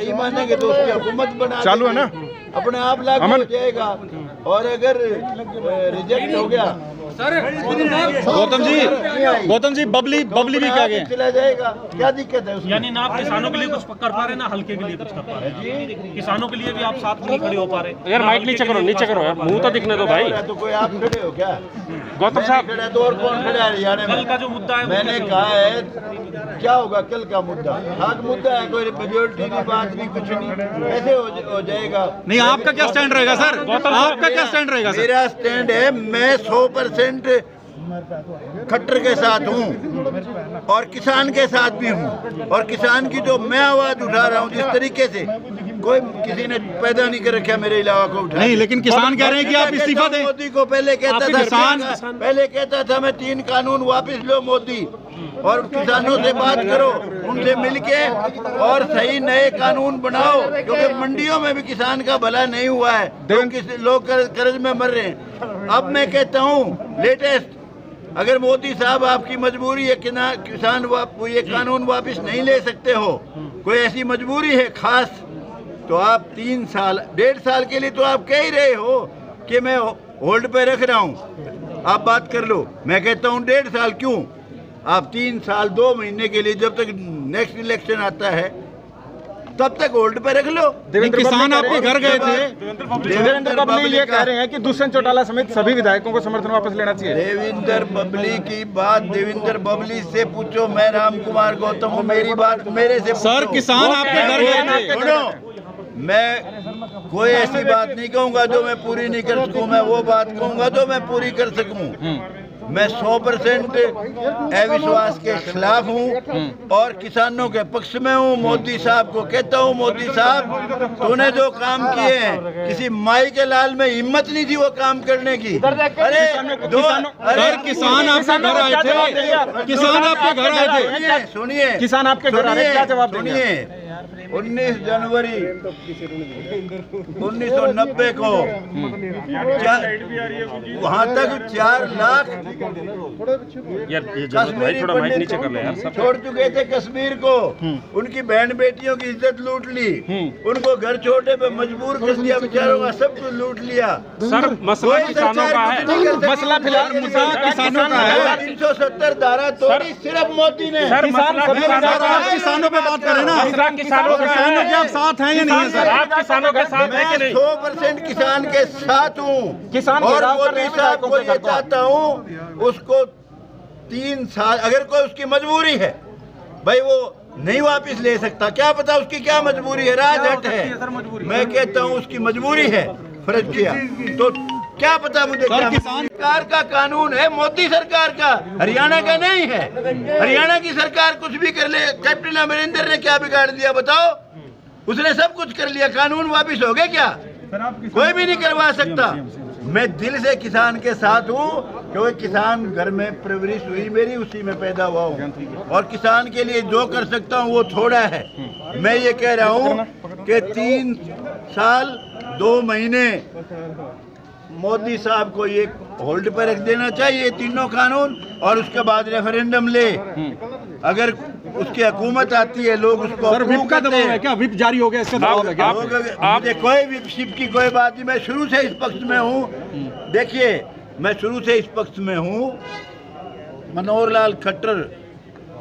सही मानेंगे तो उसकी हुकूमत बना चालू है ना? अपने आप लागू हो जाएगा। और अगर रिजेक्ट हो गया गौतम जी गौतम जी बबली बबली भी क्या गए चला जाएगा। क्या दिक्कत है यानी ना आप किसानों के लिए कुछ कर पा रहे ना हल्के के लिए कुछ कर पा रहे किसानों के लिए भी आप साथ नहीं खड़े हो पा रहे। यार माइक नीचे करो नीचे करो यार। मुँह तो दिखने दो भाई। तो कोई आप खड़े हो क्या? गौतम साहब। तो और कौन खड़ा है हरियाणा कल का जो मुद्दा है मैंने कहा है क्या होगा कल का मुद्दा? हाथ मुद्दा है कोई मेजोरिटी की बात नहीं कुछ नहीं। कैसे हो, हो जाएगा। नहीं आपका क्या स्टैंड रहेगा सर? आपका क्या स्टैंड रहेगा मेरा स्टैंड है मैं सौ परसेंट என்று खट्टर के साथ हूँ और किसान के साथ भी हूँ। और किसान की जो मैं आवाज़ उठा रहा हूँ जिस तरीके से कोई किसी ने पैदा नहीं कर रखा मेरे इलावा को उठा नहीं लेकिन किसान कह रहे हैं कि आप इस्तीफा दें। मोदी को पहले कहता था किसान- पहले कहता था मैं तीन कानून वापस लो मोदी। और किसानों से बात करो उनसे मिलके और सही नए कानून बनाओ क्योंकि मंडियों में भी किसान का भला नहीं हुआ है। लोग कर्ज में मर रहे हैं। अब मैं कहता हूँ लेटेस्ट अगर मोदी साहब आपकी मजबूरी है कि ना किसान वाप, ये कानून वापस नहीं ले सकते हो कोई ऐसी मजबूरी है खास तो आप तीन साल डेढ़ साल के लिए तो आप कह ही रहे हो कि मैं होल्ड पे रख रहा हूँ। आप बात कर लो मैं कहता हूँ डेढ़ साल क्यों? आप तीन साल दो महीने के लिए जब तक नेक्स्ट इलेक्शन आता है तब तक होल्ड पे रख लो। किसान आपके घर गए थे। देवेंद्र बबली ये कह रहे हैं कि दुष्यंत चौटाला समेत सभी विधायकों को समर्थन वापस लेना चाहिए। देविंदर बबली की बात देविंदर बबली से पूछो मैं राम कुमार गौतम हूँ मेरी बात मेरे से सर किसान आपके घर गए थे। मैं कोई ऐसी बात नहीं कहूँगा जो मैं पूरी नहीं कर सकूँ मैं वो बात कहूँगा जो मैं पूरी कर सकूँ। मैं सौ परसेंट अविश्वास के खिलाफ हूँ और किसानों के पक्ष में हूँ। मोदी साहब को कहता हूँ मोदी साहब तूने जो काम किए हैं किसी माई के लाल में हिम्मत नहीं थी वो काम करने की। अरे दो सर किसान आपके घर आए थे? किसान आपके घर आए थे। सुनिए किसान आपके घर आए क्या जवाब सुनिए। 19 जनवरी 1990 को वहाँ तक चार लाख यार ये ज़रूरत भाई कश्मीरी पंडित नीचे कर ले यार सब छोड़ चुके थे कश्मीर को। उनकी बहन बेटियों की इज़्ज़त लूट ली। उनको घर छोड़ने पे मजबूर कर दिया बेचारों का सब कुछ लूट लिया। सर मसला किसानों का है। मसला फ़िलहाल किसानों का है तीन सौ सत्तर धारा तोड़ी सिर्फ़ मोदी ने। सर मसला सभी किसानों का आप है। किसानों पे बात करें ना किसानों का किसानों के है। आप साथ हैं या नहीं? है सर? आप किसानों के साथ है कि नहीं? सौ परसेंट किसान के साथ हूँ। किसान और मोदी साहब को ये चाहता हूँ उसको तीन साल अगर कोई उसकी मजबूरी है भाई वो नहीं वापस ले सकता। क्या पता उसकी क्या मजबूरी है? राजहट है मैं कहता हूँ उसकी मजबूरी है फ़र्ज़ किया। तो क्या पता मुझे क्या किसान- सरकार का कानून है मोदी सरकार का। हरियाणा का नहीं है। हरियाणा की सरकार कुछ भी कर ले कैप्टन अमरिंदर ने क्या बिगाड़ दिया बताओ? उसने सब कुछ कर लिया कानून वापिस हो गए क्या? कोई भी नहीं करवा सकता। मैं दिल से किसान के साथ हूँ क्योंकि किसान घर में परवरिश हुई मेरी उसी में पैदा हुआ हूँ। और किसान के लिए जो कर सकता हूँ वो थोड़ा है। मैं ये कह रहा हूँ कि तीन साल दो महीने मोदी साहब को ये होल्ड पर रख देना चाहिए तीनों कानून और उसके बाद रेफरेंडम ले। अगर उसकी हुकूमत आती है लोग उसको सर विप का दबाव है। क्या? विप जारी हो गया इसका दबाव है क्या? लोग मुझे कोई भी शिप की कोई बात नहीं मैं शुरू से इस पक्ष में हूँ। देखिए मैं शुरू से इस पक्ष में हूँ। मनोहर लाल खट्टर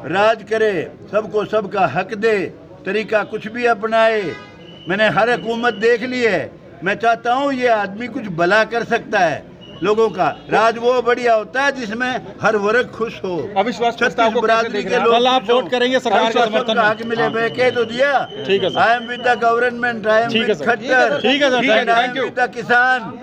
राज करे सबको सबका हक दे तरीका कुछ भी अपनाए। मैंने हर हुकूमत देख ली है। मैं चाहता हूँ ये आदमी कुछ भला कर सकता है लोगों का। राज वो बढ़िया होता है जिसमें हर वर्ग खुश हो। अविश्वास प्रस्ताव बरादरी के लोग आप वोट करेंगे सरकार का समर्थन हक मिले मैं कह तो दिया। ठीक है I am with the government I am with Khattar ठीक है with the किसान